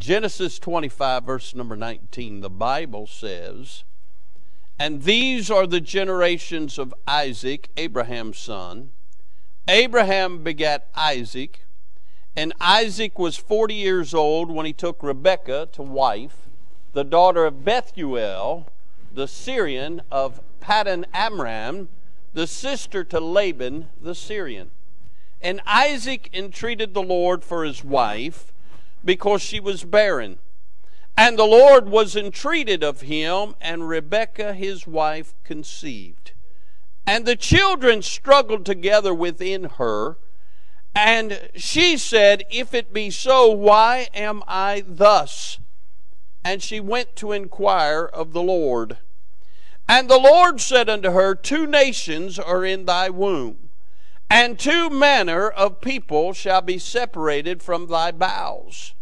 Genesis 25, verse number 19, the Bible says, And these are the generations of Isaac, Abraham's son. Abraham begat Isaac, and Isaac was 40 years old when he took Rebekah to wife, the daughter of Bethuel, the Syrian of Paddan Aram, the sister to Laban the Syrian. And Isaac entreated the Lord for his wife because she was barren. And the Lord was entreated of him, and Rebekah his wife conceived. And the children struggled together within her. And she said, If it be so, why am I thus? And she went to inquire of the Lord. And the Lord said unto her, Two nations are in thy womb, and two manner of people shall be separated from thy bowels.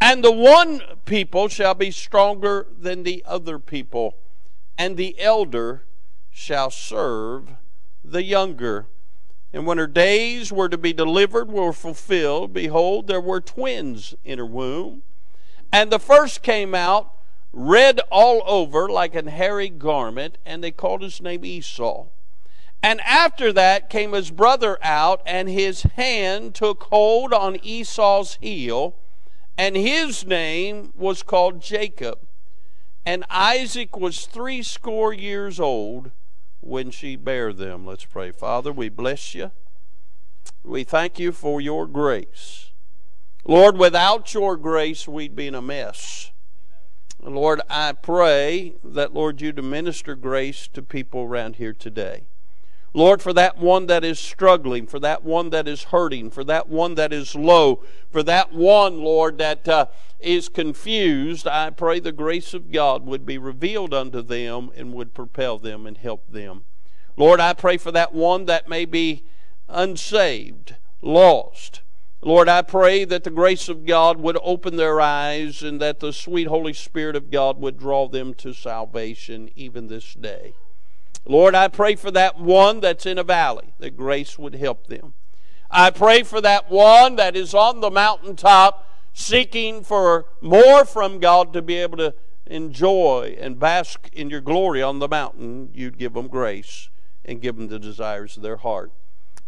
And the one people shall be stronger than the other people, and the elder shall serve the younger. And when her days were to be delivered were fulfilled, behold, there were twins in her womb. And the first came out red all over like an hairy garment, and they called his name Esau. And after that came his brother out, and his hand took hold on Esau's heel, and his name was called Jacob. And Isaac was threescore years old when she bare them. Let's pray. Father, we bless you. We thank you for your grace. Lord, without your grace, we'd be in a mess. Lord, I pray that, Lord, you to minister grace to people around here today. Lord, for that one that is struggling, for that one that is hurting, for that one that is low, for that one, Lord, that uh, is confused, I pray the grace of God would be revealed unto them and would propel them and help them. Lord, I pray for that one that may be unsaved, lost. Lord, I pray that the grace of God would open their eyes and that the sweet Holy Spirit of God would draw them to salvation even this day. Lord, I pray for that one that's in a valley, that grace would help them. I pray for that one that is on the mountaintop seeking for more from God to be able to enjoy and bask in your glory on the mountain. You'd give them grace and give them the desires of their heart.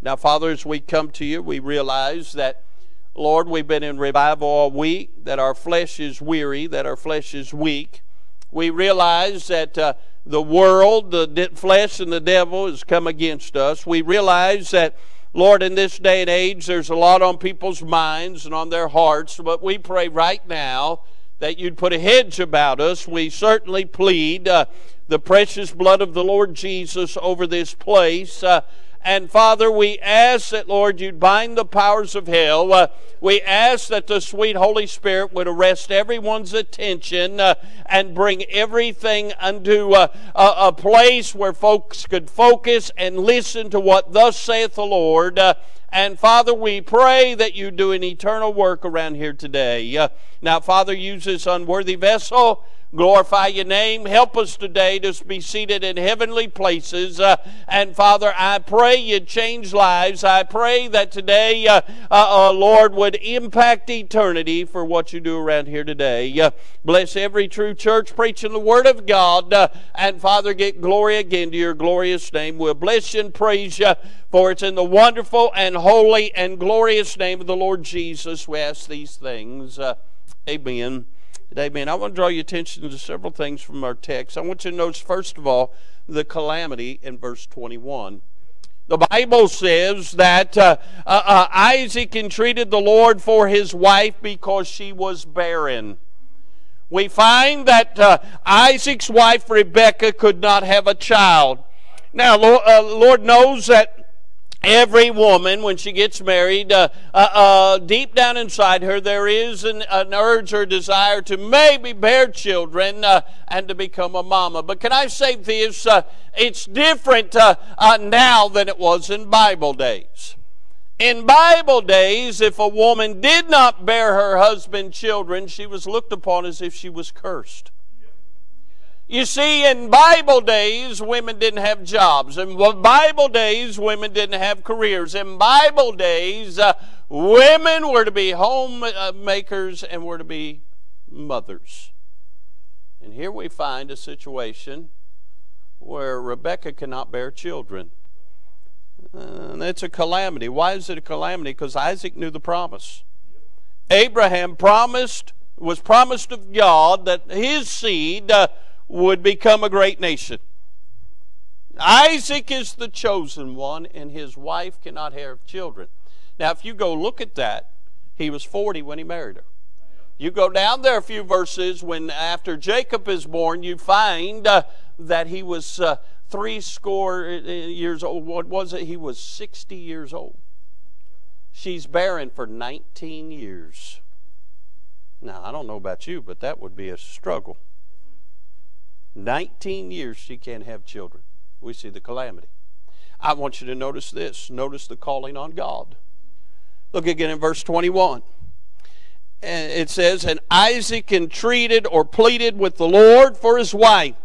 Now, Father, as we come to you, we realize that Lord, we've been in revival all week, that our flesh is weary, that our flesh is weak. We realize that uh, the world, the flesh, and the devil has come against us. We realize that, Lord, in this day and age, there's a lot on people's minds and on their hearts, but we pray right now that you'd put a hedge about us. We certainly plead uh, the precious blood of the Lord Jesus over this place. Uh, and Father, we ask that, Lord, you'd bind the powers of hell. Uh, we ask that the sweet Holy Spirit would arrest everyone's attention uh, and bring everything unto uh, a, a, place where folks could focus and listen to what thus saith the Lord. And Father, we pray that you do an eternal work around here today. Uh, now, Father, use this unworthy vessel glorify your name. Help us today to be seated in heavenly places. Uh, and Father, I pray you change lives. I pray that today, uh, uh, uh Lord, would impact eternity for what you do around here today. Uh, bless every true church preaching the Word of God. Uh, and Father, get glory again to your glorious name. We'll bless you and praise you. For it's in the wonderful and holy and glorious name of the Lord Jesus we ask these things. amen. Amen. I want to draw your attention to several things from our text. I want you to notice, first of all, the calamity in verse 21. The Bible says that uh, uh, uh, Isaac entreated the Lord for his wife because she was barren. We find that uh, Isaac's wife Rebekah could not have a child. Now, Lord, uh, Lord knows that Every woman, when she gets married, uh, uh, uh, deep down inside her, there is an, an, urge or desire to maybe bear children uh, and to become a mama. But can I say this? Uh, it's different uh, now than it was in Bible days. In Bible days, if a woman did not bear her husband children, she was looked upon as if she was cursed. You see, in Bible days, women didn't have jobs. In Bible days, women didn't have careers. In Bible days, uh, women were to be homemakers and were to be mothers. And here we find a situation where Rebekah cannot bear children. And it's a calamity. Why is it a calamity? Because Isaac knew the promise. Abraham promised, was promised of God that his seed uh, would become a great nation. Isaac is the chosen one, and his wife cannot have children. Now, if you go look at that, he was 40 when he married her. You go down there a few verses when after Jacob is born, you find uh, that he was uh, three score uh, years old. What was it? He was 60 years old. She's barren for 19 years. Now, I don't know about you, but that would be a struggle. 19 years she can't have children. We see the calamity. I want you to notice this. Notice the calling on God. Look again in verse 21 And it says, And Isaac entreated or pleaded with the Lord for his wife.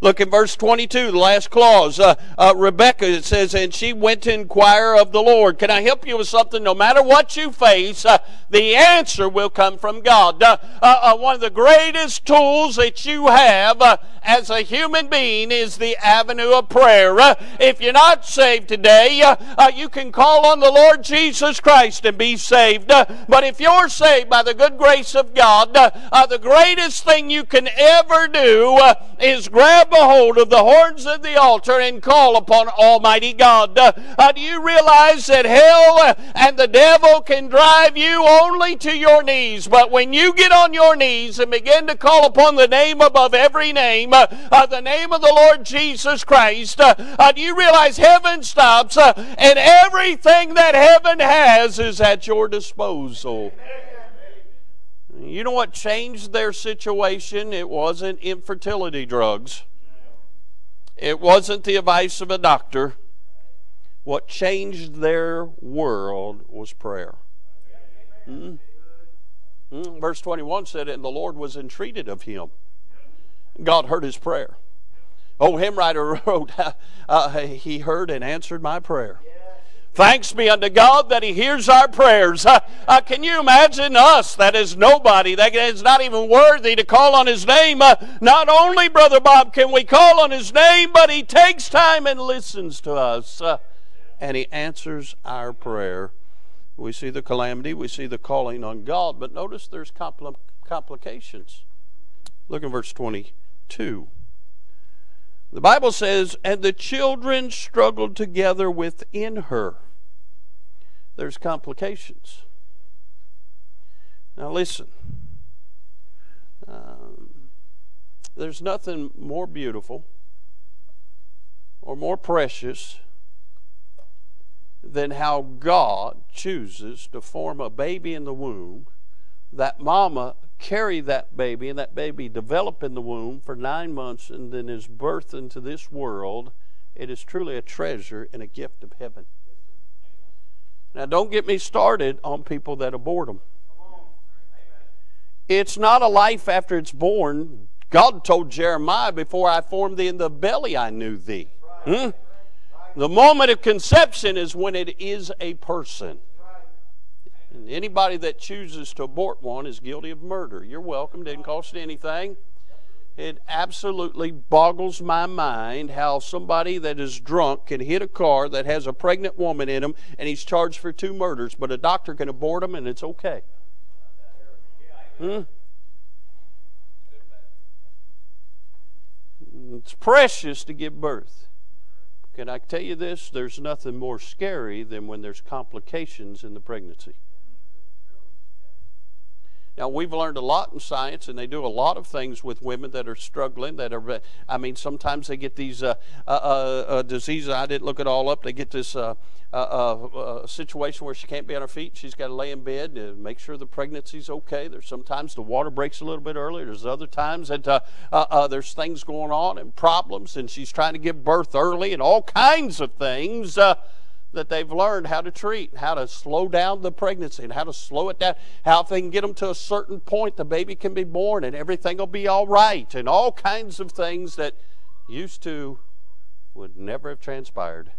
Look at verse 22, the last clause. Uh, uh, Rebekah, it says, and she went to inquire of the Lord. Can I help you with something? No matter what you face, uh, the answer will come from God. Uh, uh, uh, one of the greatest tools that you have as a human being is the avenue of prayer. if you're not saved today, you can call on the Lord Jesus Christ and be saved. but if you're saved by the good grace of God, the greatest thing you can ever do is grab grab a hold of the horns of the altar and call upon Almighty God. Uh, uh, do you realize that hell and the devil can drive you only to your knees? But when you get on your knees and begin to call upon the name above every name, uh, uh the name of the Lord Jesus Christ, uh, uh, do you realize heaven stops and everything that heaven has is at your disposal? You know what changed their situation? It wasn't infertility drugs. It wasn't the advice of a doctor. What changed their world was prayer. Mm-hmm. Mm-hmm. Verse 21 said, And the Lord was entreated of him. God heard his prayer. Oh, hymn writer wrote, uh, He heard and answered my prayer. Thanks be unto God that He hears our prayers. Uh, uh, can you imagine us that is nobody, that is not even worthy to call on His name? Uh, not only, Brother Bob, can we call on His name, but He takes time and listens to us. Uh, and He answers our prayer. We see the calamity, we see the calling on God, but notice there's compl- complications. Look in verse 22. The Bible says, And the children struggled together within her there's complications. Now, listen. Um, there's nothing more beautiful or more precious than how God chooses to form a baby in the womb, that mama carry that baby, and that baby develop in the womb for nine months and then is birthed into this world. It is truly a treasure and a gift of heaven. Now, don't get me started on people that abort them. It's not a life after it's born. God told Jeremiah, Before I formed thee in the belly, I knew thee. Hmm? The moment of conception is when it is a person. And anybody that chooses to abort one is guilty of murder. You're welcome, didn't cost anything. It absolutely boggles my mind how somebody that is drunk can hit a car that has a pregnant woman in him and he's charged for two murders, but a doctor can abort him and it's okay. Hmm? It's precious to give birth. Can I tell you this? There's nothing more scary than when there's complications in the pregnancy. Now, we've learned a lot in science, and they do a lot of things with women that are struggling. That are, I mean, sometimes they get these uh, uh, uh, uh diseases. I didn't look it all up. They get this uh, uh, situation where she can't be on her feet. She's got to lay in bed to make sure the pregnancy's okay. There's sometimes the water breaks a little bit early. There's other times that there's things going on and problems, and she's trying to give birth early and all kinds of things that they've learned how to treat, how to slow down the pregnancy, and how to slow it down, how if they can get them to a certain point, the baby can be born and everything will be all right, and all kinds of things that used to would never have transpired.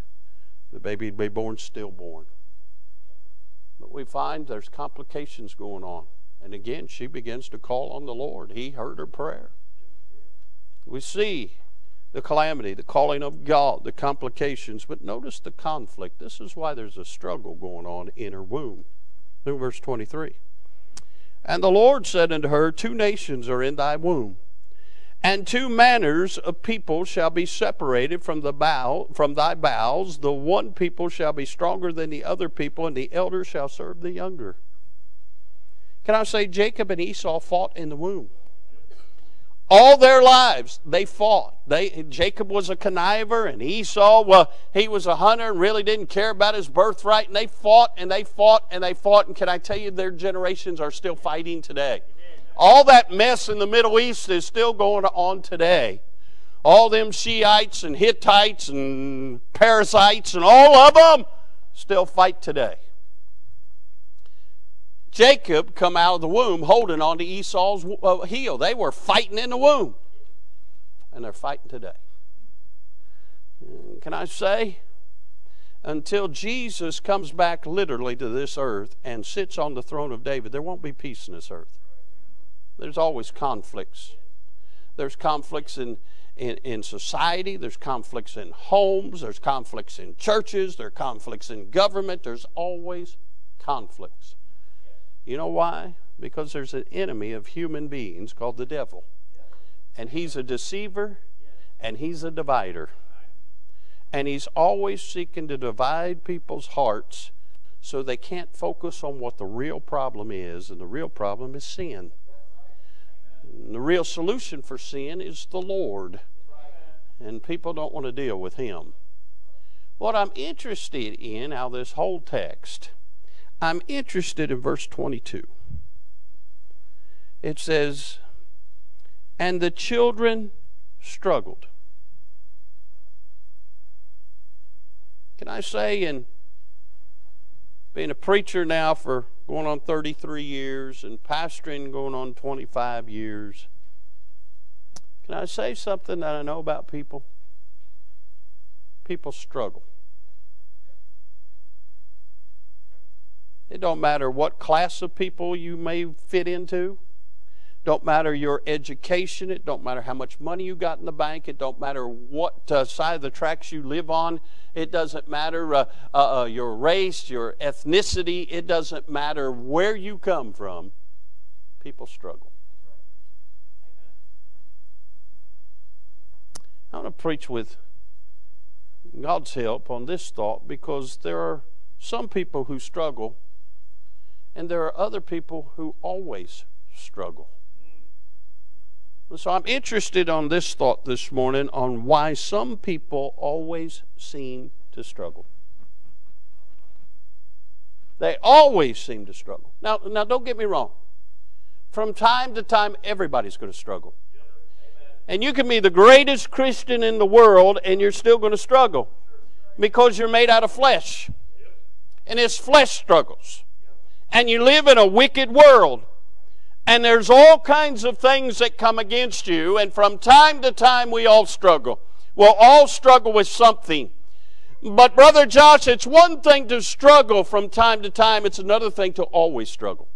The baby would be born stillborn. But we find there's complications going on. And again, she begins to call on the Lord. He heard her prayer. We see the calamity, the calling of God, the complications, but notice the conflict. This is why there's a struggle going on in her womb. Look at verse 23. And the Lord said unto her, Two nations are in thy womb, and two manners of people shall be separated from the bow from thy bowels. The one people shall be stronger than the other people, and the elder shall serve the younger. Can I say Jacob and Esau fought in the womb? All their lives they fought. They Jacob was a conniver and Esau well he was a hunter and really didn't care about his birthright and they fought and they fought and they fought and can I tell you their generations are still fighting today. All that mess in the Middle East is still going on today. All them Shiites and Hittites and parasites and all of them still fight today. Jacob come out of the womb holding on to Esau's uh, heel. They were fighting in the womb. And they're fighting today. Can I say? Until Jesus comes back literally to this earth and sits on the throne of David, there won't be peace in this earth. There's always conflicts. There's conflicts in, in, in society, there's conflicts in homes, there's conflicts in churches, there are conflicts in government, there's always conflicts. You know why? Because there's an enemy of human beings called the devil. And he's a deceiver and he's a divider. And he's always seeking to divide people's hearts so they can't focus on what the real problem is, and the real problem is sin. And the real solution for sin is the Lord. And people don't want to deal with him. What I'm interested in of this whole text I'm interested in verse 22. It says, And the children struggled. Can I say, in being a preacher now for going on 33 years and pastoring going on 25 years, can I say something that I know about people? People struggle. It don't matter what class of people you may fit into. Don't matter your education. It don't matter how much money you got in the bank. It don't matter what uh, side of the tracks you live on. It doesn't matter uh, uh, uh your race, your ethnicity. It doesn't matter where you come from. People struggle. I want to preach with God's help on this thought because there are some people who struggle and there are other people who always struggle. So I'm interested on this thought this morning on why some people always seem to struggle. They always seem to struggle. Now, now don't get me wrong. From time to time, everybody's going to struggle. And you can be the greatest Christian in the world and you're still going to struggle because you're made out of flesh. And it's flesh struggles and you live in a wicked world. And there's all kinds of things that come against you, and from time to time we all struggle. We'll all struggle with something. But, Brother Josh, it's one thing to struggle from time to time, it's another thing to always struggle.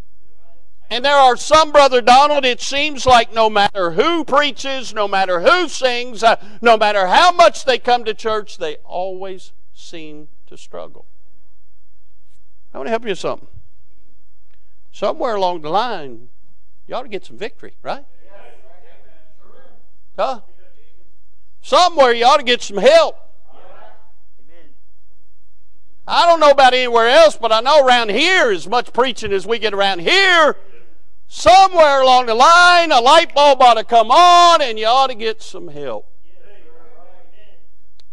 And there are some, Brother Donald, it seems like no matter who preaches, no matter who sings, uh, no matter how much they come to church, they always seem to struggle. I want to help you with something somewhere along the line, you ought to get some victory, right? Huh? Somewhere you ought to get some help. I don't know about anywhere else, but I know around here, as much preaching as we get around here, somewhere along the line, a light bulb ought to come on and you ought to get some help.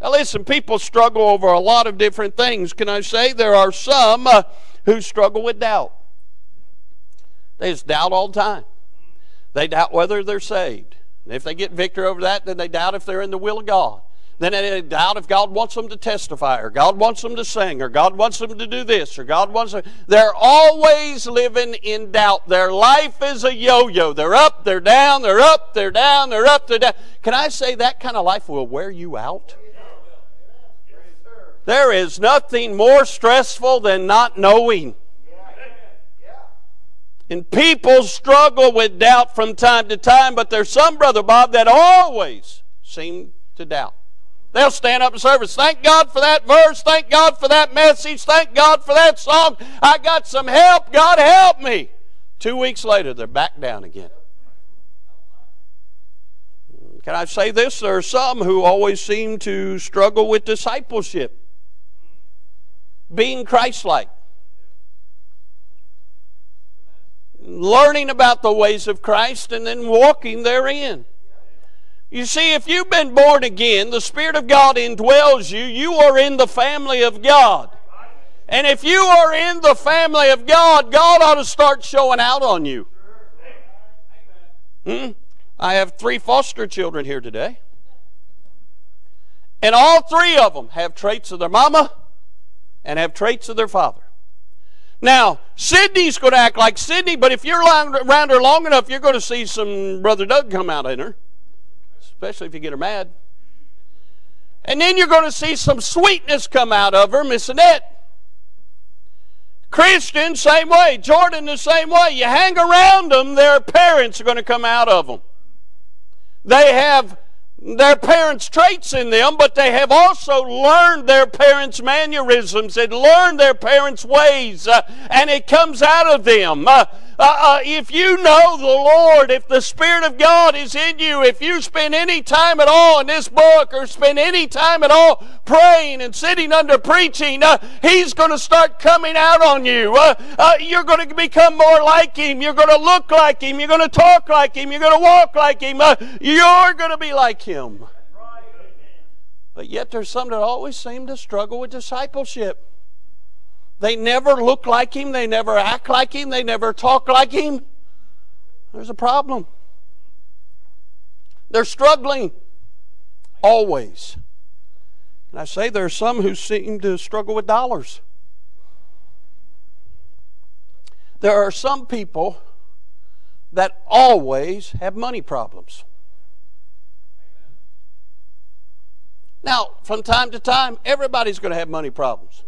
Now, listen, people struggle over a lot of different things. Can I say there are some uh, who struggle with doubt? They just doubt all the time. They doubt whether they're saved. If they get victory over that, then they doubt if they're in the will of God. Then they doubt if God wants them to testify, or God wants them to sing, or God wants them to do this, or God wants them. They're always living in doubt. Their life is a yo yo. They're up, they're down, they're up, they're down, they're up, they're down. Can I say that kind of life will wear you out? There is nothing more stressful than not knowing. And people struggle with doubt from time to time, but there's some, Brother Bob, that always seem to doubt. They'll stand up in service. Thank God for that verse. Thank God for that message. Thank God for that song. I got some help. God help me. Two weeks later, they're back down again. Can I say this? There are some who always seem to struggle with discipleship, being Christ like. Learning about the ways of Christ and then walking therein. You see, if you've been born again, the Spirit of God indwells you, you are in the family of God. And if you are in the family of God, God ought to start showing out on you. Hmm? I have three foster children here today. And all three of them have traits of their mama and have traits of their father. Now, Sydney's going to act like Sydney, but if you're around her long enough, you're going to see some Brother Doug come out in her, especially if you get her mad. And then you're going to see some sweetness come out of her, Miss Annette. Christian, same way. Jordan, the same way. You hang around them, their parents are going to come out of them. They have their parents' traits in them, but they have also learned their parents' mannerisms and learned their parents' ways, uh, and it comes out of them. Uh, uh, uh, if you know the Lord, if the Spirit of God is in you, if you spend any time at all in this book or spend any time at all praying and sitting under preaching, uh, He's going to start coming out on you. Uh, you're going to become more like Him. You're going to look like Him. You're going to talk like Him. You're going to walk like Him. You're going to be like Him. But yet there's some that always seem to struggle with discipleship. They never look like him. They never act like him. They never talk like him. There's a problem. They're struggling always. And I say there are some who seem to struggle with dollars. There are some people that always have money problems. Now, from time to time, everybody's going to have money problems.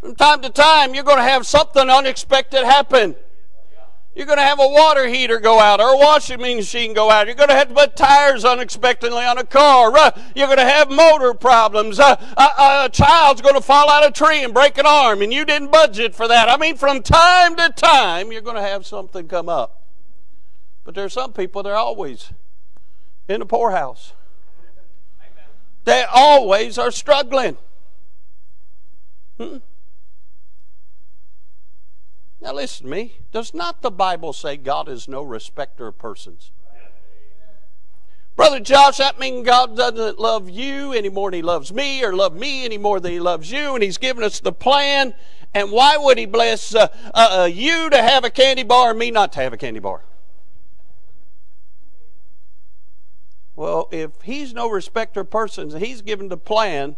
From time to time, you're going to have something unexpected happen. You're going to have a water heater go out or a washing machine go out. You're going to have to put tires unexpectedly on a car. Uh, you're going to have motor problems. A, a, a child's going to fall out of a tree and break an arm, and you didn't budget for that. I mean, from time to time, you're going to have something come up. But there are some people, they're always in the poorhouse. They always are struggling. Hmm? Now, listen to me. Does not the Bible say God is no respecter of persons? Brother Josh, that means God doesn't love you any more than He loves me, or love me any more than He loves you, and He's given us the plan. And why would He bless uh, uh, uh, you to have a candy bar and me not to have a candy bar? Well, if He's no respecter of persons, and He's given the plan,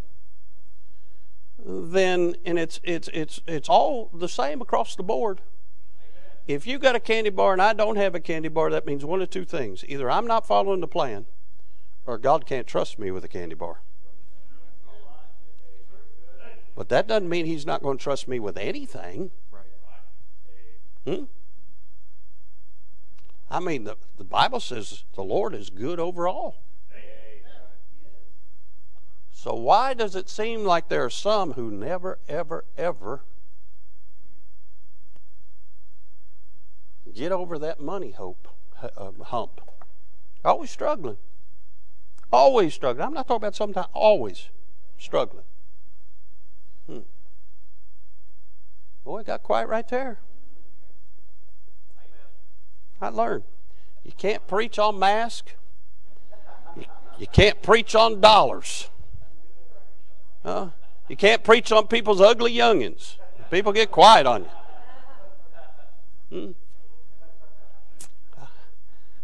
then and it's it's it's it's all the same across the board. If you got a candy bar and I don't have a candy bar, that means one of two things. Either I'm not following the plan or God can't trust me with a candy bar. But that doesn't mean he's not going to trust me with anything. Hmm? I mean, the, the Bible says the Lord is good overall. So why does it seem like there are some who never, ever, ever get over that money hope uh, hump? Always struggling. Always struggling. I'm not talking about sometimes. Always struggling. Hmm. Boy, it got quiet right there. I learned. You can't preach on mask. You, you can't preach on dollars. Uh, you can't preach on people's ugly youngins. People get quiet on you. Hmm?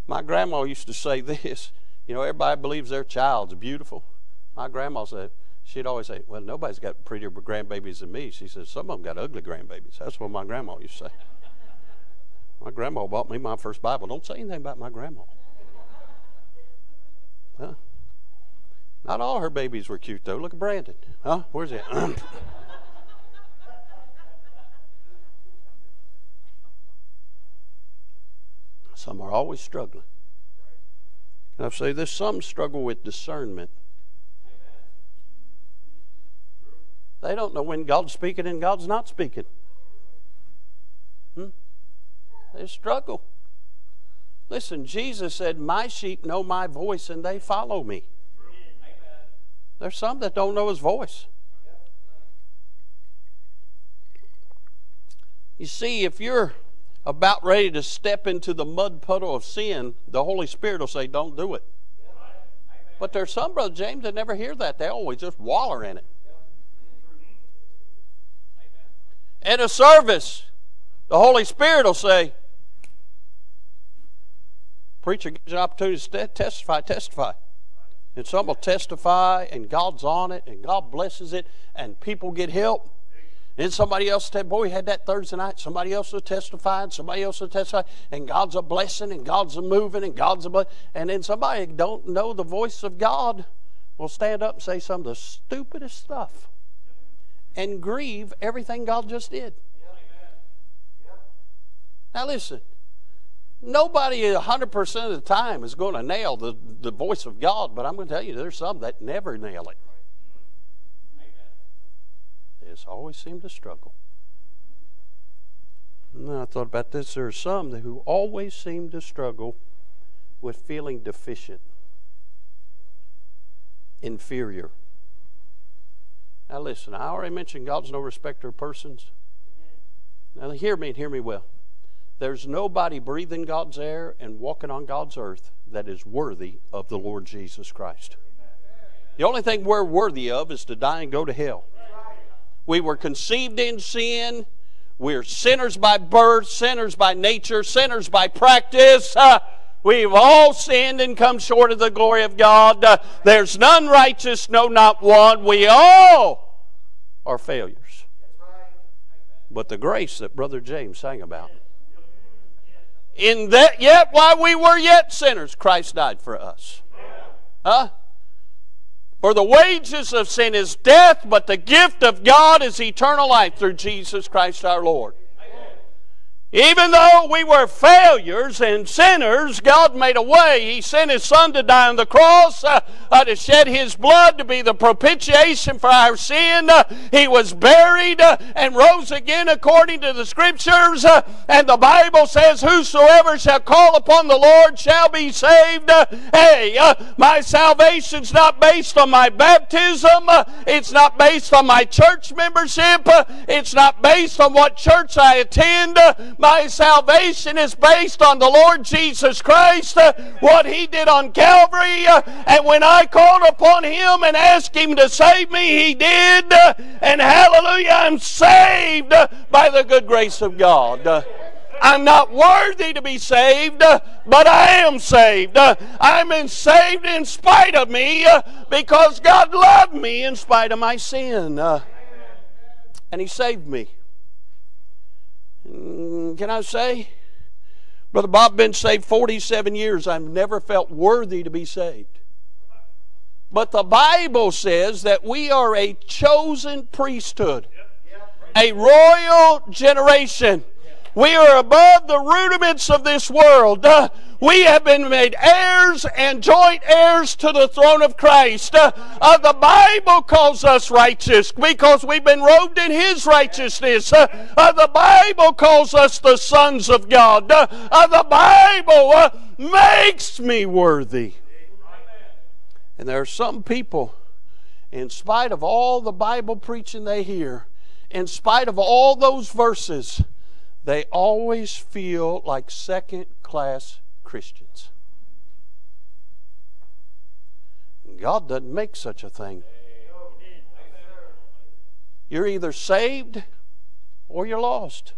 My grandma used to say this. You know, everybody believes their child's beautiful. My grandma said, she'd always say, Well, nobody's got prettier grandbabies than me. She said, Some of them got ugly grandbabies. That's what my grandma used to say. My grandma bought me my first Bible. Don't say anything about my grandma. Huh? Not all her babies were cute, though. Look at Brandon. Huh? Where's he Some are always struggling. And I say there's some struggle with discernment. They don't know when God's speaking and God's not speaking. They struggle. Listen, Jesus said, My sheep know my voice and they follow me. There's some that don't know his voice. You see, if you're about ready to step into the mud puddle of sin, the Holy Spirit will say, Don't do it. But there's some, Brother James, that never hear that. They always just waller in it. At a service, the Holy Spirit will say, Preacher gives an opportunity to testify, testify. And some will testify, and God's on it, and God blesses it, and people get help. And somebody else said, Boy, we had that Thursday night. Somebody else will testify, and somebody else will testify, and God's a blessing, and God's a moving, and God's a blessing. And then somebody don't know the voice of God will stand up and say some of the stupidest stuff and grieve everything God just did. Now listen, nobody 100% of the time is going to nail the, the voice of God, but I'm going to tell you, there's some that never nail it. They just always seem to struggle. And I thought about this. There are some who always seem to struggle with feeling deficient, inferior. Now, listen, I already mentioned God's no respecter of persons. Now, hear me and hear me well. There's nobody breathing God's air and walking on God's earth that is worthy of the Lord Jesus Christ. The only thing we're worthy of is to die and go to hell. We were conceived in sin. We're sinners by birth, sinners by nature, sinners by practice. Uh, we've all sinned and come short of the glory of God. Uh, there's none righteous, no, not one. We all are failures. But the grace that Brother James sang about in that yet while we were yet sinners, Christ died for us. Huh? For the wages of sin is death, but the gift of God is eternal life through Jesus Christ our Lord. Even though we were failures and sinners, God made a way. He sent His Son to die on the cross, uh, uh, to shed His blood to be the propitiation for our sin. Uh, he was buried uh, and rose again according to the Scriptures. Uh, and the Bible says, Whosoever shall call upon the Lord shall be saved. Uh, hey, my salvation's not based on my baptism. it's not based on my church membership. it's not based on what church I attend my salvation is based on the Lord Jesus Christ, uh, what He did on Calvary. Uh, and when I called upon Him and asked Him to save me, He did. Uh, and hallelujah, I'm saved uh, by the good grace of God. Uh, I'm not worthy to be saved, uh, but I am saved. I'm saved in spite of me because God loved me in spite of my sin. And He saved me. Mm, can I say? Brother Bob been saved 47 years. I've never felt worthy to be saved. But the Bible says that we are a chosen priesthood, a royal generation. We are above the rudiments of this world. Uh, we have been made heirs and joint heirs to the throne of Christ. Uh, uh, the Bible calls us righteous because we've been robed in His righteousness. Uh, uh the Bible calls us the sons of God. Uh, the Bible makes me worthy. And there are some people, in spite of all the Bible preaching they hear, in spite of all those verses, they always feel like second class Christians. God doesn't make such a thing. You're either saved or you're lost.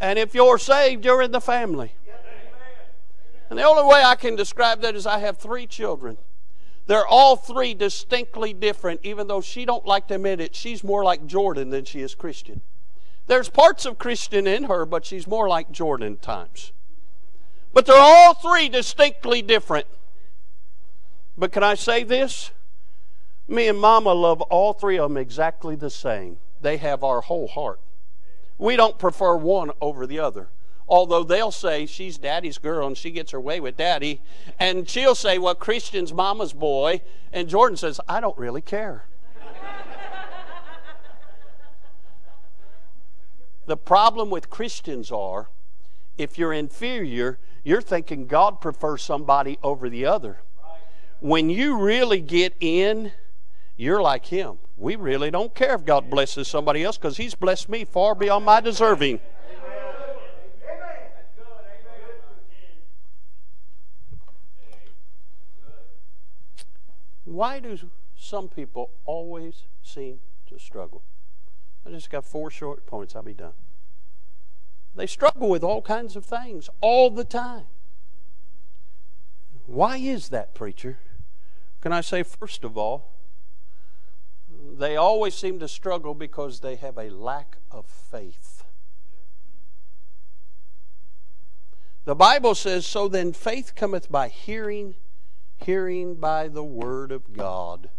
And if you're saved, you're in the family. And the only way I can describe that is I have three children. They're all three distinctly different, even though she don't like to admit it. She's more like Jordan than she is Christian. There's parts of Christian in her, but she's more like Jordan at times. But they're all three distinctly different. But can I say this? Me and Mama love all three of them exactly the same. They have our whole heart. We don't prefer one over the other. although they'll say she's daddy's girl and she gets her way with daddy. And she'll say, well, Christian's mama's boy. And Jordan says, I don't really care. The problem with Christians are if you're inferior, you're thinking God prefers somebody over the other. When you really get in, you're like Him. We really don't care if God blesses somebody else because He's blessed me far beyond my deserving. Why do some people always seem to struggle? I just got four short points. I'll be done. They struggle with all kinds of things all the time. Why is that, preacher? Can I say, first of all, they always seem to struggle because they have a lack of faith. The Bible says, So then faith cometh by hearing, hearing by the Word of God.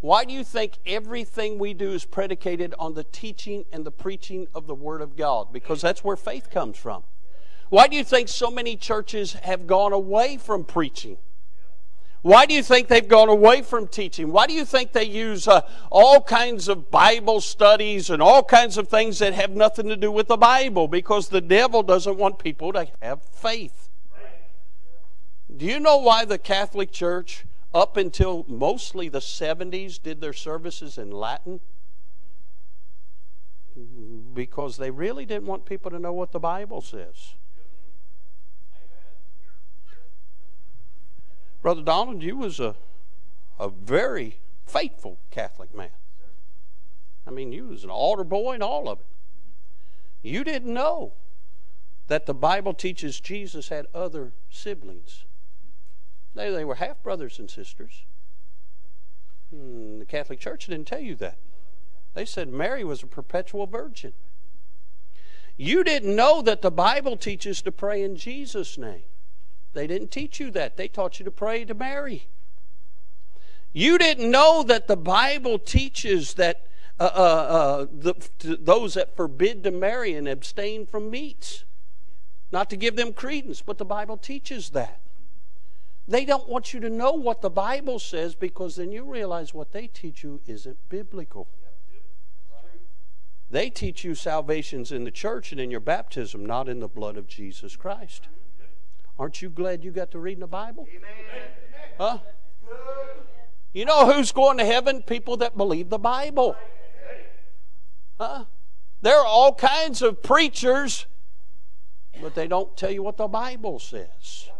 Why do you think everything we do is predicated on the teaching and the preaching of the Word of God? Because that's where faith comes from. Why do you think so many churches have gone away from preaching? Why do you think they've gone away from teaching? Why do you think they use uh, all kinds of Bible studies and all kinds of things that have nothing to do with the Bible? Because the devil doesn't want people to have faith. Do you know why the Catholic Church up until mostly the 70s, did their services in Latin because they really didn't want people to know what the Bible says. Brother Donald, you was a, a very faithful Catholic man. I mean, you was an altar boy and all of it. You didn't know that the Bible teaches Jesus had other siblings. They, they were half brothers and sisters. Hmm, the Catholic Church didn't tell you that. They said Mary was a perpetual virgin. You didn't know that the Bible teaches to pray in Jesus' name. They didn't teach you that. They taught you to pray to Mary. You didn't know that the Bible teaches that uh, uh, uh, the, those that forbid to marry and abstain from meats. Not to give them credence, but the Bible teaches that. They don't want you to know what the Bible says because then you realize what they teach you isn't biblical. They teach you salvation's in the church and in your baptism, not in the blood of Jesus Christ. Aren't you glad you got to read the Bible? Huh? You know who's going to heaven? People that believe the Bible. Huh? There are all kinds of preachers, but they don't tell you what the Bible says.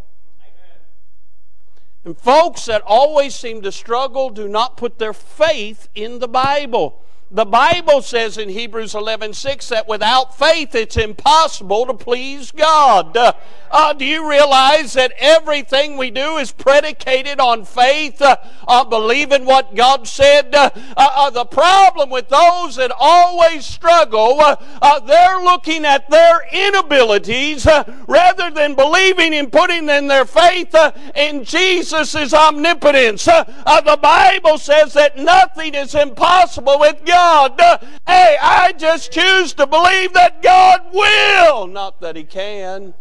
And folks that always seem to struggle do not put their faith in the Bible. The Bible says in Hebrews 11 6 that without faith it's impossible to please God. Uh, uh, do you realize that everything we do is predicated on faith, uh, believing what God said? Uh, uh, the problem with those that always struggle, uh, they're looking at their inabilities rather than believing and putting in their faith in Jesus' omnipotence. the Bible says that nothing is impossible with God. God. Hey, I just choose to believe that God will, not that He can.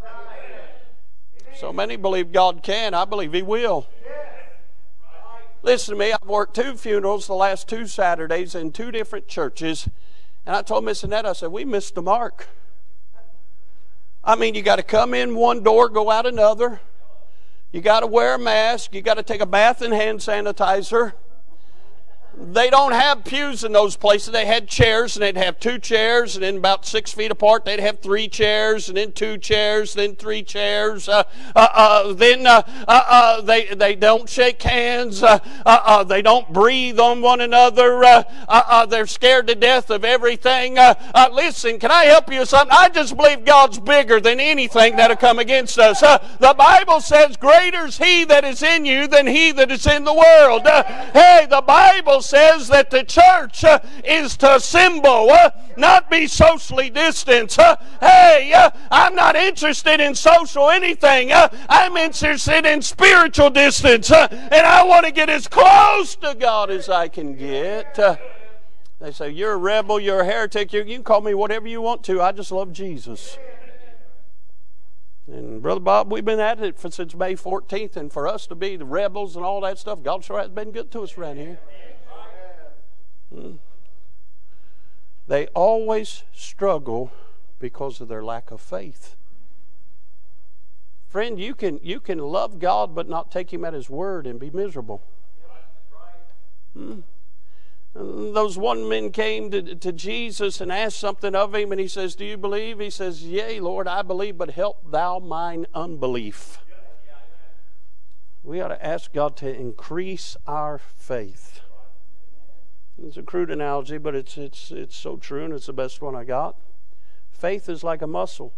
So many believe God can. I believe He will. Listen to me. I've worked two funerals the last two Saturdays in two different churches. And I told Miss Annette, I said, we missed the mark. I mean, you got to come in one door, go out another. You got to wear a mask. You got to take a bath in hand sanitizer they don't have pews in those places. They had chairs, and they'd have two chairs, and then about six feet apart, they'd have three chairs, and then two chairs, then three chairs. Uh, uh, uh, then uh, uh, uh, they they don't shake hands. they don't breathe on one another. they're scared to death of everything. listen, can I help you with something? I just believe God's bigger than anything that'll come against us. the Bible says, "Greater is He that is in you than He that is in the world." hey, the Bible says that the church uh, is to assemble, uh, not be socially distant. Uh, hey, I'm not interested in social anything. I'm interested in spiritual distance. And I want to get as close to God as I can get. they say, You're a rebel, you're a heretic, you, you can call me whatever you want to. I just love Jesus. And Brother Bob, we've been at it for, since May 14th, and for us to be the rebels and all that stuff, God sure has been good to us around here. They always struggle because of their lack of faith. Friend, you can, you can love God but not take Him at His word and be miserable. Hmm. Those one men came to, to Jesus and asked something of him, and he says, Do you believe? He says, Yea, Lord, I believe, but help thou mine unbelief. We ought to ask God to increase our faith. It's a crude analogy, but it's, it's, it's so true, and it's the best one I got. Faith is like a muscle.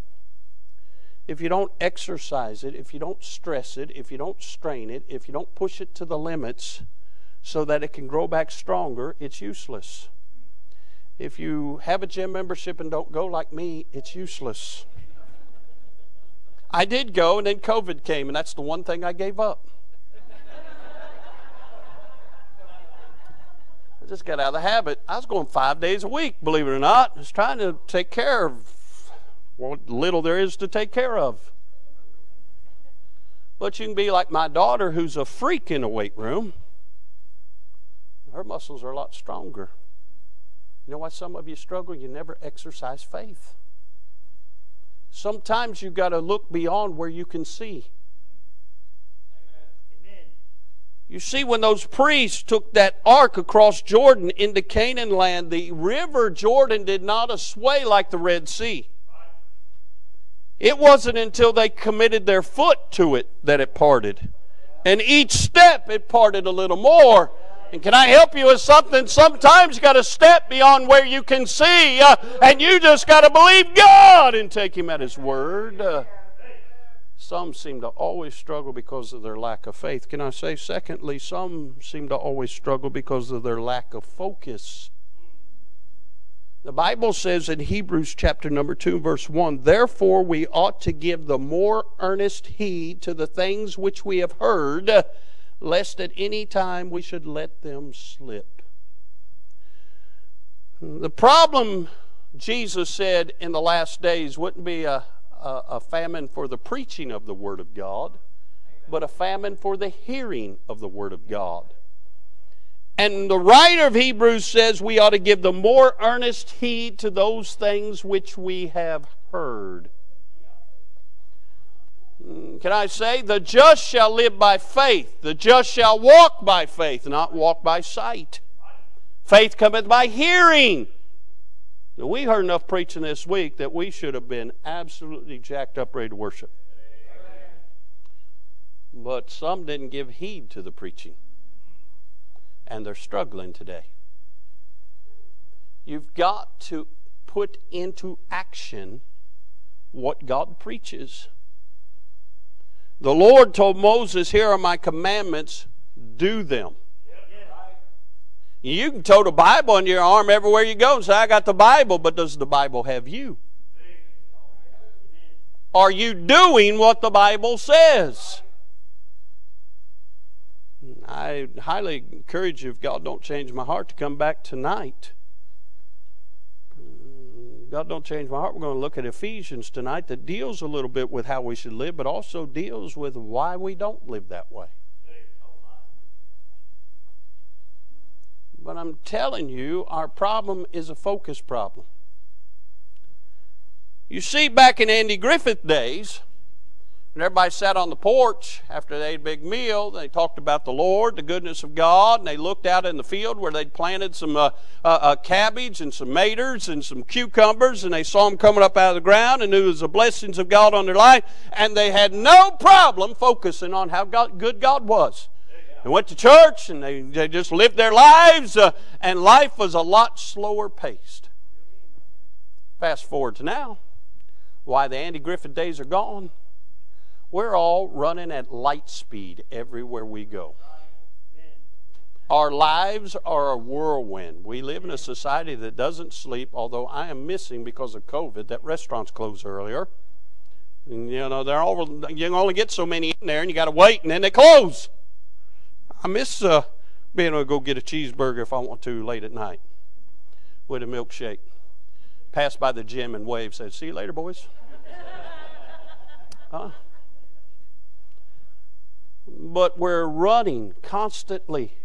If you don't exercise it, if you don't stress it, if you don't strain it, if you don't push it to the limits, so that it can grow back stronger, it's useless. If you have a gym membership and don't go like me, it's useless. I did go, and then COVID came, and that's the one thing I gave up. Just got out of the habit. I was going five days a week, believe it or not. I was trying to take care of what little there is to take care of. But you can be like my daughter, who's a freak in a weight room her muscles are a lot stronger. You know why some of you struggle? You never exercise faith. Sometimes you've got to look beyond where you can see. You see, when those priests took that ark across Jordan into Canaan land, the river Jordan did not sway like the Red Sea. It wasn't until they committed their foot to it that it parted. And each step it parted a little more and can I help you with something? Sometimes you got to step beyond where you can see, uh, and you just got to believe God and take Him at His word. Uh, some seem to always struggle because of their lack of faith. Can I say, secondly, some seem to always struggle because of their lack of focus. The Bible says in Hebrews chapter number 2, verse 1 Therefore we ought to give the more earnest heed to the things which we have heard lest at any time we should let them slip. The problem, Jesus said, in the last days wouldn't be a, a, a, famine for the preaching of the Word of God, but a famine for the hearing of the Word of God. And the writer of Hebrews says we ought to give the more earnest heed to those things which we have heard. Hmm, can I say, the just shall live by faith, the just shall walk by faith, not walk by sight. Faith cometh by hearing. We heard enough preaching this week that we should have been absolutely jacked up ready to worship. But some didn't give heed to the preaching, and they're struggling today. You've got to put into action what God preaches. The Lord told Moses, Here are my commandments, do them. You can tote a Bible in your arm everywhere you go and say, I got the Bible, but does the Bible have you? Are you doing what the Bible says? I highly encourage you, if God don't change my heart, to come back tonight God don't change my heart, we're going to look at Ephesians tonight that deals a little bit with how we should live, but also deals with why we don't live that way. But I'm telling you, our problem is a focus problem. You see, back in Andy Griffith days, and everybody sat on the porch after they ate a big meal. They talked about the Lord, the goodness of God, and they looked out in the field where they'd planted some uh, uh, uh, cabbage and some maters and some cucumbers, and they saw them coming up out of the ground and knew it was the blessings of God on their life, and they had no problem focusing on how God, good God was. They went to church and they, they just lived their lives, uh, and life was a lot slower paced. Fast forward to now. Why, the Andy Griffith days are gone we're all running at light speed everywhere we go. Our lives are a whirlwind. We live in a society that doesn't sleep, although I am missing because of COVID that restaurants closed earlier. And, you know, they're all, you can only get so many in there and you got to wait and then they close. I miss uh, being able to go get a cheeseburger if I want to late at night with a milkshake. Pass by the gym and wave, said, See you later, boys. Huh? But we're running constantly.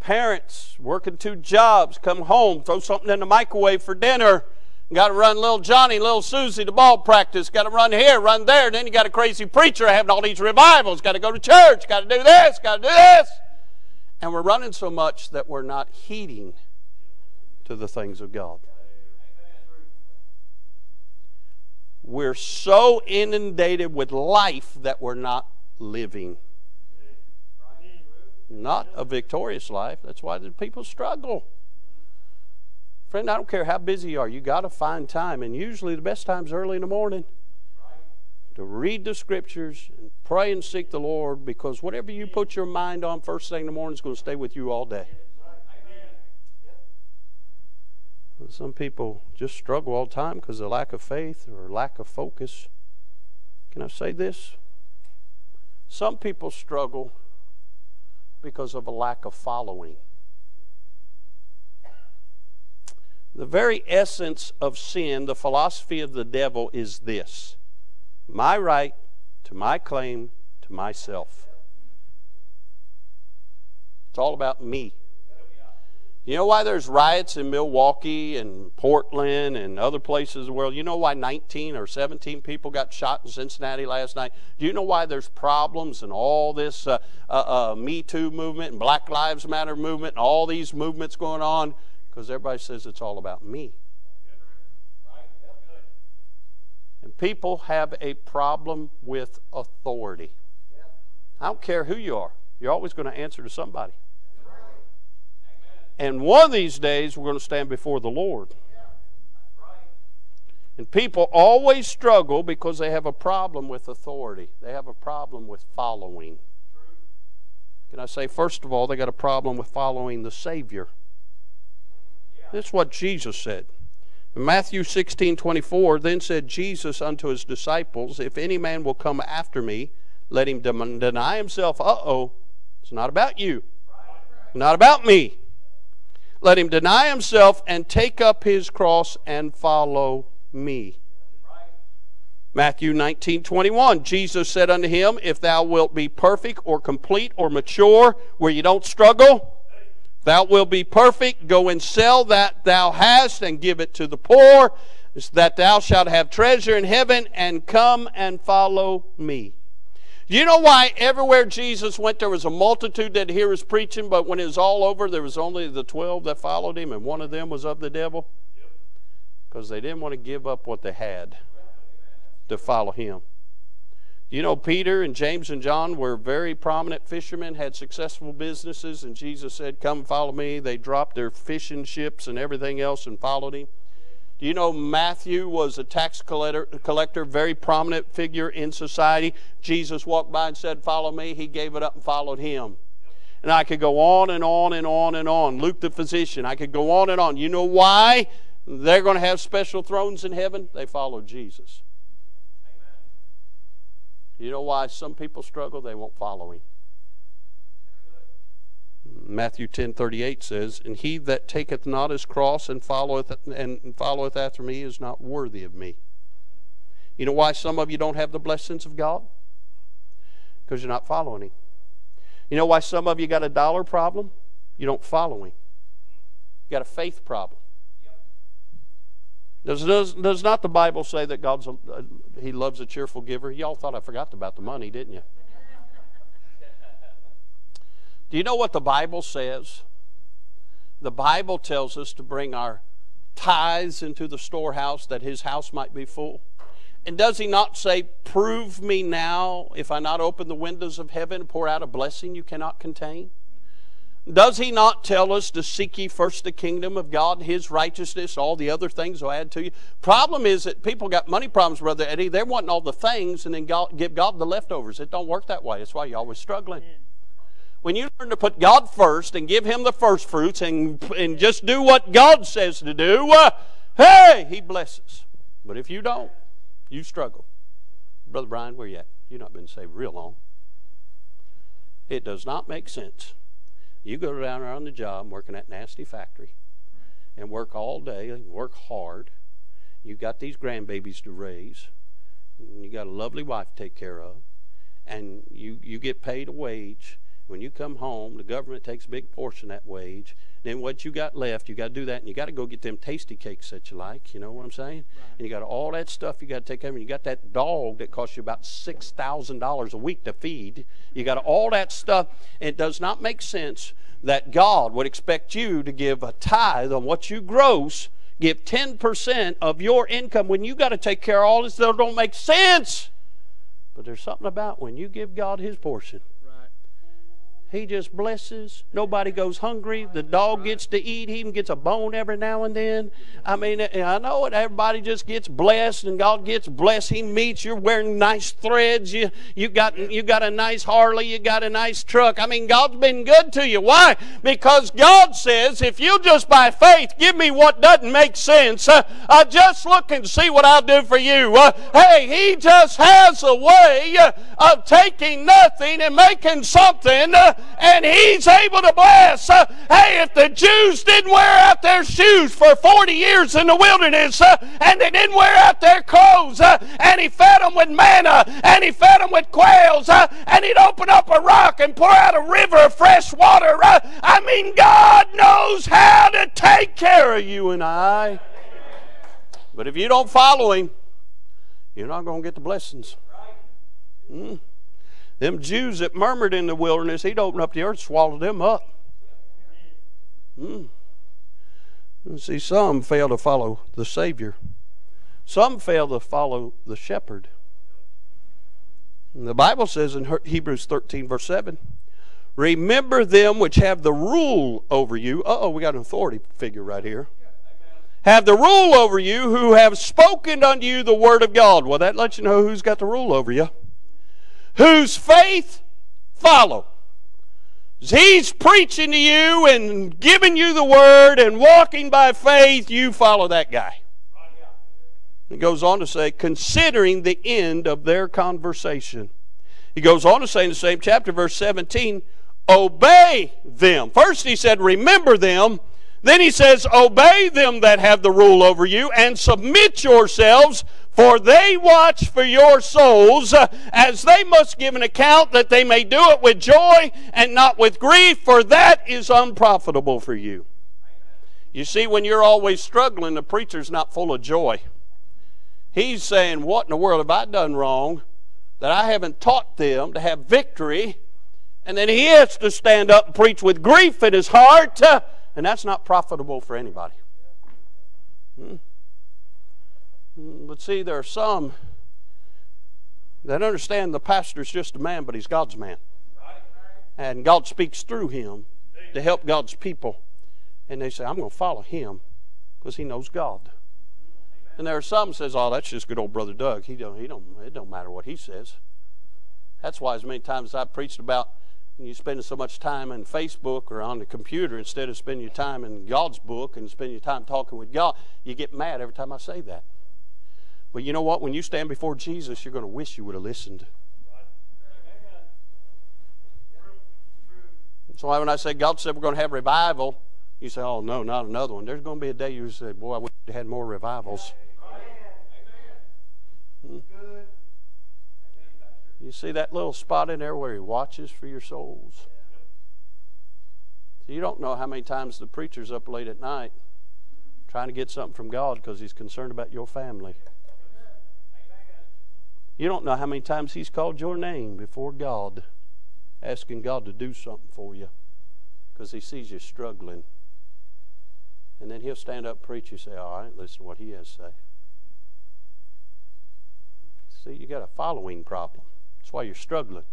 Parents working two jobs, come home, throw something in the microwave for dinner. Got to run little Johnny, little Susie to ball practice. Got to run here, run there. Then you got a crazy preacher having all these revivals. Got to go to church. Got to do this. Got to do this. And we're running so much that we're not heeding to the things of God. We're so inundated with life that we're not living. Not a victorious life. That's why the people struggle. Friend, I don't care how busy you are, you got to find time. And usually the best time is early in the morning to read the scriptures and pray and seek the Lord because whatever you put your mind on first thing in the morning is going to stay with you all day. Some people just struggle all the time because of lack of faith or lack of focus. Can I say this? Some people struggle because of a lack of following. The very essence of sin, the philosophy of the devil, is this my right to my claim to myself. It's all about me. You know why there's riots in Milwaukee and Portland and other places in the world? You know why 19 or 17 people got shot in Cincinnati last night? Do you know why there's problems and all this uh, uh, uh, Me Too movement and Black Lives Matter movement and all these movements going on? Because everybody says it's all about me. And people have a problem with authority. I don't care who you are, you're always going to answer to somebody. And one of these days, we're going to stand before the Lord. And people always struggle because they have a problem with authority. They have a problem with following. Can I say, first of all, they got a problem with following the Savior. That's what Jesus said. Matthew 16 24, then said Jesus unto his disciples, If any man will come after me, let him deny himself. Uh oh, it's not about you, not about me. Let him deny himself and take up his cross and follow me. Matthew 19, 21. Jesus said unto him, If thou wilt be perfect or complete or mature, where you don't struggle, thou wilt be perfect, go and sell that thou hast and give it to the poor, that thou shalt have treasure in heaven, and come and follow me. You know why everywhere Jesus went, there was a multitude that hear his preaching, but when it was all over, there was only the 12 that followed him, and one of them was of the devil? Because they didn't want to give up what they had to follow him. You know, Peter and James and John were very prominent fishermen, had successful businesses, and Jesus said, Come follow me. They dropped their fishing ships and everything else and followed him. Do you know Matthew was a tax collector, collector, very prominent figure in society? Jesus walked by and said, Follow me. He gave it up and followed him. And I could go on and on and on and on. Luke the physician, I could go on and on. You know why they're going to have special thrones in heaven? They followed Jesus. You know why some people struggle? They won't follow him. Matthew 10:38 says, "And he that taketh not his cross and followeth and followeth after me is not worthy of me." You know why some of you don't have the blessings of God? Because you're not following him. You know why some of you got a dollar problem? You don't follow him. You got a faith problem. Does, does, does not the Bible say that God's a, uh, he loves a cheerful giver? Y'all thought I forgot about the money, didn't you? Do you know what the Bible says? The Bible tells us to bring our tithes into the storehouse that his house might be full. And does he not say, Prove me now if I not open the windows of heaven and pour out a blessing you cannot contain? Does he not tell us to seek ye first the kingdom of God, his righteousness, all the other things will add to you? Problem is that people got money problems, Brother Eddie. They're wanting all the things and then God, give God the leftovers. It don't work that way. That's why you're always struggling. When you learn to put God first and give Him the first fruits and, and just do what God says to do, uh, hey, He blesses. But if you don't, you struggle. Brother Brian, where you at? You've not been saved real long. It does not make sense. You go down there on the job working that nasty factory and work all day and work hard. You've got these grandbabies to raise. you got a lovely wife to take care of, and you, you get paid a wage. When you come home, the government takes a big portion of that wage. Then what you got left, you got to do that, and you got to go get them tasty cakes that you like. You know what I'm saying? Right. And you got all that stuff you got to take care of. And you got that dog that costs you about six thousand dollars a week to feed. You got all that stuff. It does not make sense that God would expect you to give a tithe on what you gross, give 10% of your income when you got to take care of all this that don't make sense. But there's something about when you give God his portion. He just blesses. Nobody goes hungry. The dog gets to eat. He even gets a bone every now and then. I mean, I know it. Everybody just gets blessed, and God gets blessed. He meets. You're wearing nice threads. You you got you got a nice Harley. You got a nice truck. I mean, God's been good to you. Why? Because God says, if you just by faith give me what doesn't make sense, uh, uh, just look and see what I'll do for you. Uh, hey, He just has a way uh, of taking nothing and making something. And He's able to bless. Uh, hey, if the Jews didn't wear out their shoes for 40 years in the wilderness uh, and they didn't wear out their clothes, uh, and He fed them with manna and He fed them with quails, and He'd open up a rock and pour out a river of fresh water. I mean, God knows how to take care of you and I. But if you don't follow Him, you're not going to get the blessings. Mm. Them Jews that murmured in the wilderness, he'd open up the earth, swallow them up. Hmm. See, some fail to follow the Savior. Some fail to follow the shepherd. And the Bible says in Hebrews 13, verse 7, Remember them which have the rule over you. oh, we got an authority figure right here. Have the rule over you who have spoken unto you the word of God. Well, that lets you know who's got the rule over you whose faith follow. He's preaching to you and giving you the word and walking by faith, you follow that guy. He goes on to say, considering the end of their conversation. He goes on to say in the same chapter, verse 17, obey them. First he said, remember them. Then he says, obey them that have the rule over you and submit yourselves for they watch for your souls, uh, as they must give an account that they may do it with joy and not with grief, for that is unprofitable for you. You see, when you're always struggling, the preacher's not full of joy. He's saying, What in the world have I done wrong that I haven't taught them to have victory? And then he has to stand up and preach with grief in his heart, uh, and that's not profitable for anybody. Hmm? But see, there are some that understand the pastor's just a man, but he's God's man. And God speaks through him to help God's people. And they say, I'm going to follow him because he knows God. And there are some says, "Oh, that's just good old brother Doug. He don't. He don't. It don't matter what he says." That's why as many times as I've preached about you spending so much time on Facebook or on the computer instead of spending your time in God's book and spending your time talking with God, you get mad every time I say that. But you know what? When you stand before Jesus, you're going to wish you would have listened. So when I say God said we're going to have revival, you say, oh, no, not another one. There's going to be a day you say, boy, I wish we had more revivals. Hmm. You see that little spot in there where he watches for your souls? So you don't know how many times the preacher's up late at night trying to get something from God because he's concerned about your family. You don't know how many times he's called your name before God, asking God to do something for you because he sees you struggling. And then he'll stand up preach. You say, All right, listen to what he has to say. See, you got a following problem. That's why you're struggling.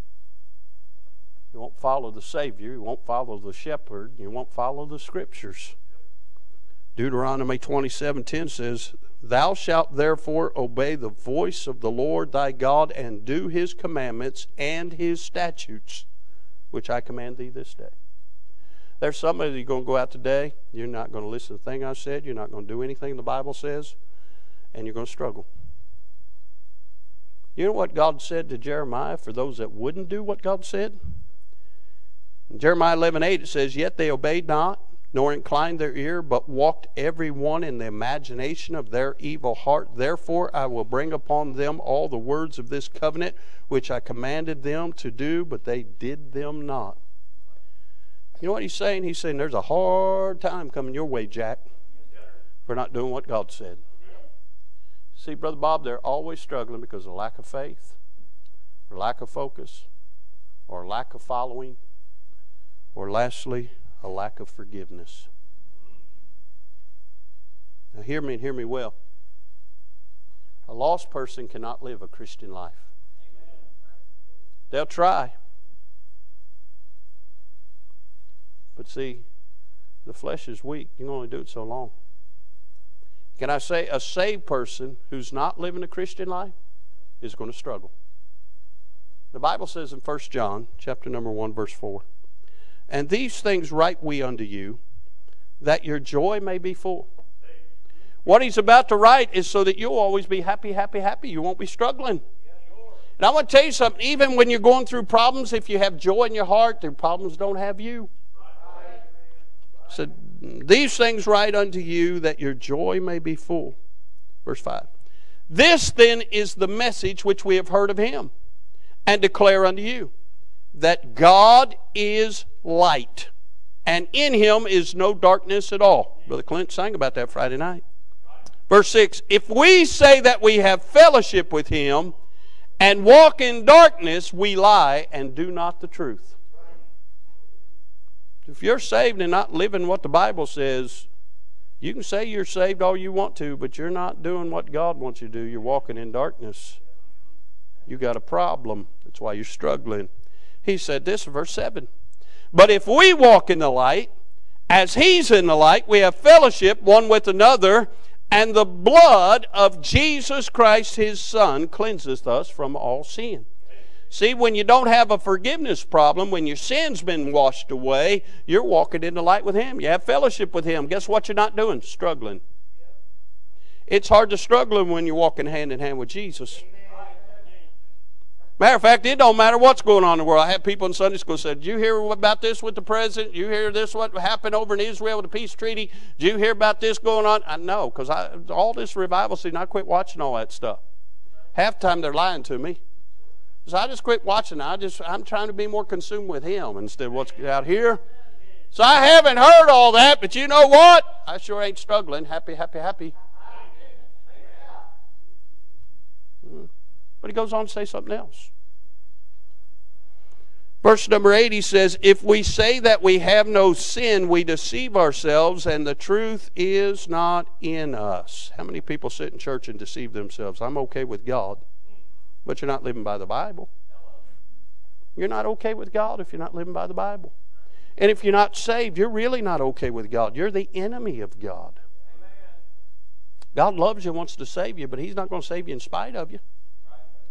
You won't follow the Savior. You won't follow the shepherd. You won't follow the Scriptures. Deuteronomy 27:10 says, Thou shalt therefore obey the voice of the Lord thy God and do his commandments and his statutes, which I command thee this day. There's somebody you're going to go out today, you're not going to listen to the thing I said, you're not going to do anything the Bible says, and you're going to struggle. You know what God said to Jeremiah for those that wouldn't do what God said? In Jeremiah 11 8, it says, Yet they obeyed not nor inclined their ear, but walked every one in the imagination of their evil heart. Therefore I will bring upon them all the words of this covenant which I commanded them to do, but they did them not. You know what he's saying? He's saying there's a hard time coming your way, Jack, for not doing what God said. See, Brother Bob, they're always struggling because of lack of faith, or lack of focus, or lack of following, or lastly, a lack of forgiveness. Now, hear me and hear me well. A lost person cannot live a Christian life. They'll try. But see, the flesh is weak. You can only do it so long. Can I say a saved person who's not living a Christian life is going to struggle? The Bible says in 1 John chapter number 1 verse 4 and these things write we unto you, that your joy may be full. What he's about to write is so that you'll always be happy, happy, happy. You won't be struggling. And I want to tell you something, even when you're going through problems, if you have joy in your heart, the problems don't have you. So these things write unto you that your joy may be full. Verse 5. This then is the message which we have heard of him and declare unto you that God is light, and in him is no darkness at all. Brother Clint sang about that Friday night. Verse 6 If we say that we have fellowship with him and walk in darkness, we lie and do not the truth. If you're saved and not living what the Bible says, you can say you're saved all you want to, but you're not doing what God wants you to do. You're walking in darkness. You got a problem. That's why you're struggling. He said this, verse 7. But if we walk in the light, as he's in the light, we have fellowship one with another, and the blood of Jesus Christ, his Son, cleanseth us from all sin. See, when you don't have a forgiveness problem, when your sin's been washed away, you're walking in the light with him. You have fellowship with him. Guess what you're not doing? Struggling. It's hard to struggle when you're walking hand in hand with Jesus. Matter of fact, it don't matter what's going on in the world. I had people in Sunday school said, "Did you hear about this with the president? You hear this what happened over in Israel with the peace treaty? Did you hear about this going on?" I know because I all this revival scene, I quit watching all that stuff. Half the time they're lying to me, so I just quit watching. I just I'm trying to be more consumed with Him instead of what's out here. So I haven't heard all that, but you know what? I sure ain't struggling. Happy, happy, happy. But he goes on to say something else. Verse number 8, he says, If we say that we have no sin, we deceive ourselves, and the truth is not in us. How many people sit in church and deceive themselves? I'm okay with God, but you're not living by the Bible. You're not okay with God if you're not living by the Bible. And if you're not saved, you're really not okay with God. You're the enemy of God. God loves you, and wants to save you, but He's not going to save you in spite of you.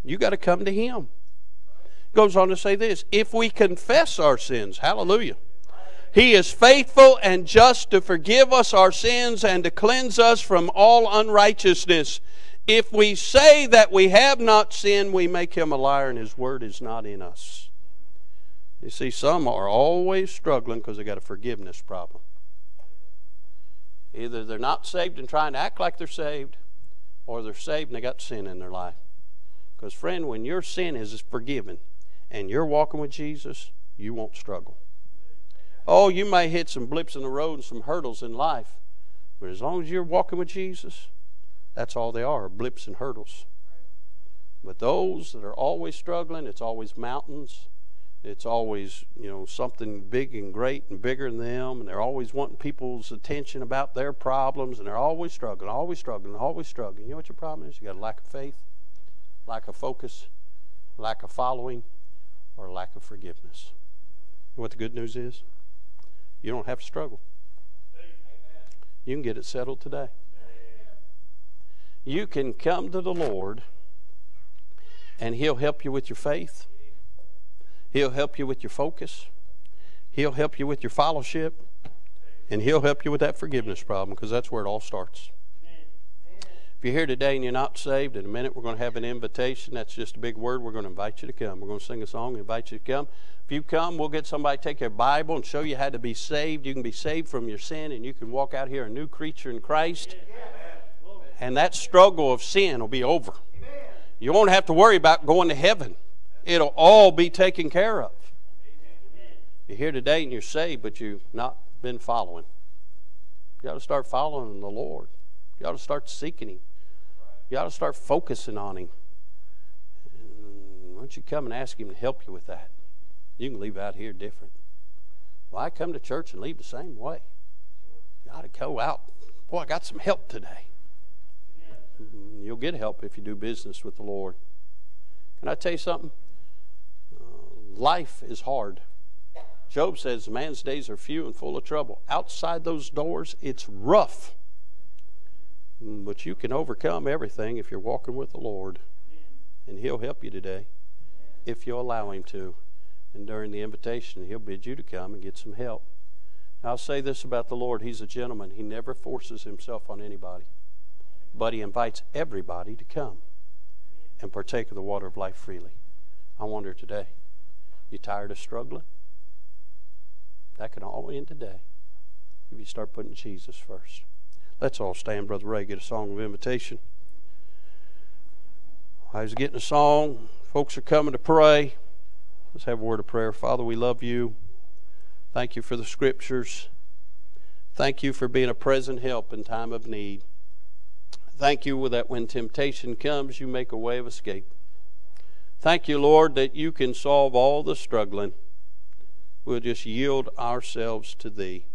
You got to come to Him. Goes on to say this if we confess our sins, hallelujah. He is faithful and just to forgive us our sins and to cleanse us from all unrighteousness. If we say that we have not sinned, we make him a liar and his word is not in us. You see, some are always struggling because they got a forgiveness problem. Either they're not saved and trying to act like they're saved, or they're saved and they got sin in their life. Because, friend, when your sin is forgiven and you're walking with Jesus, you won't struggle. Oh, you may hit some blips in the road and some hurdles in life, but as long as you're walking with Jesus, that's all they are blips and hurdles. But those that are always struggling, it's always mountains. It's always, you know, something big and great and bigger than them, and they're always wanting people's attention about their problems, and they're always struggling, always struggling, always struggling. You know what your problem is? You got a lack of faith lack of focus, lack of following, or lack of forgiveness. And what the good news is? You don't have to struggle. You can get it settled today. You can come to the Lord and He'll help you with your faith. He'll help you with your focus. He'll help you with your fellowship. And He'll help you with that forgiveness problem because that's where it all starts. If you're here today and you're not saved, in a minute we're going to have an invitation. That's just a big word. We're going to invite you to come. We're going to sing a song, invite you to come. If you come, we'll get somebody take your Bible and show you how to be saved. You can be saved from your sin and you can walk out here a new creature in Christ. And that struggle of sin will be over. You won't have to worry about going to heaven. It'll all be taken care of. You're here today and you're saved, but you've not been following. You got to start following the Lord. You got to start seeking Him. You got to start focusing on Him. Why don't you come and ask Him to help you with that? You can leave out here different. Well, come to church and leave the same way. You got to go out. Boy, I got some help today. You'll get help if you do business with the Lord. Can I tell you something? Uh, life is hard. Job says, Man's days are few and full of trouble. Outside those doors, it's rough. But you can overcome everything if you're walking with the Lord. And He'll help you today if you allow Him to. And during the invitation, He'll bid you to come and get some help. Now, I'll say this about the Lord He's a gentleman. He never forces Himself on anybody, but He invites everybody to come and partake of the water of life freely. I wonder today, you tired of struggling? That can all end today if you start putting Jesus first. Let's all stand, Brother Ray, get a song of invitation. I was getting a song. Folks are coming to pray. Let's have a word of prayer. Father, we love you. Thank you for the scriptures. Thank you for being a present help in time of need. Thank you that when temptation comes, you make a way of escape. Thank you, Lord, that you can solve all the struggling. We'll just yield ourselves to Thee.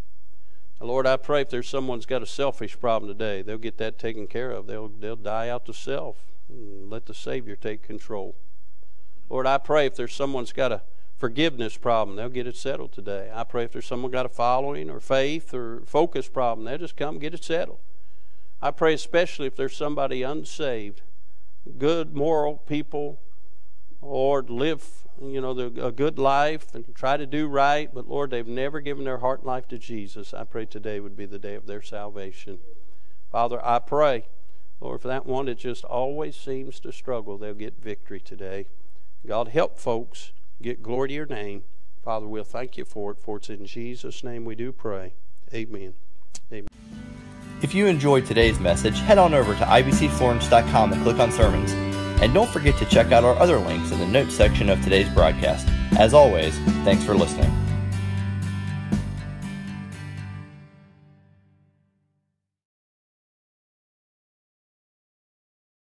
Lord, I pray if there's someone's got a selfish problem today, they'll get that taken care of. They'll, they'll die out to self and let the Savior take control. Lord, I pray if there's someone's got a forgiveness problem, they'll get it settled today. I pray if there's someone got a following or faith or focus problem, they'll just come get it settled. I pray especially if there's somebody unsaved, good, moral people, or live you know, a good life and try to do right, but Lord, they've never given their heart and life to Jesus. I pray today would be the day of their salvation. Father, I pray, Lord, for that one that just always seems to struggle, they'll get victory today. God, help folks get glory to your name. Father, we'll thank you for it, for it's in Jesus' name we do pray. Amen. Amen. If you enjoyed today's message, head on over to ibcflorence.com and click on sermons. And don't forget to check out our other links in the notes section of today's broadcast. As always, thanks for listening.